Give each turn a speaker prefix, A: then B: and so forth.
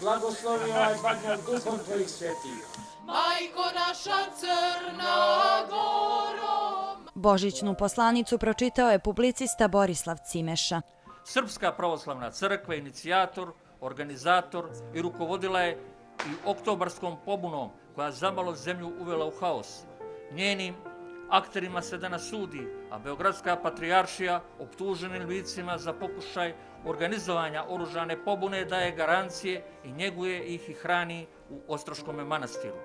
A: blagoslovi ovaj badnjak duhom tvojih svetih.
B: Majko naša crna goro,
C: Božićnu poslanicu pročitao je publicista Borislav Cimeša.
D: Srpska pravoslavna crkva, inicijator, organizator i rukovodila je i oktobarskom pobunom koja zamalo zemlju uvela u haos. Njenim akterima se danas sudi, a Beogradska patrijaršija optuženim licima za pokušaj organizovanja oružane pobune daje garancije i njeguje ih i hrani u Ostroškome manastiru.